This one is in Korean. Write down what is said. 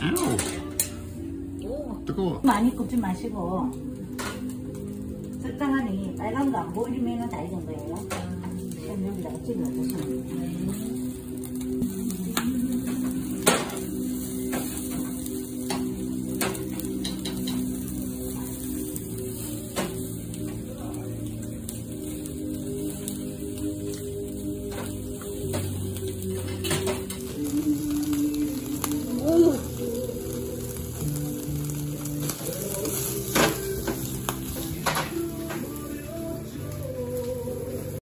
아우 뜨거워 많이 굽지 마시고 적당하니 빨간 거 안 보이면은 다 익은 거예요. 그럼 여기다가 찍어 보시면 돼요.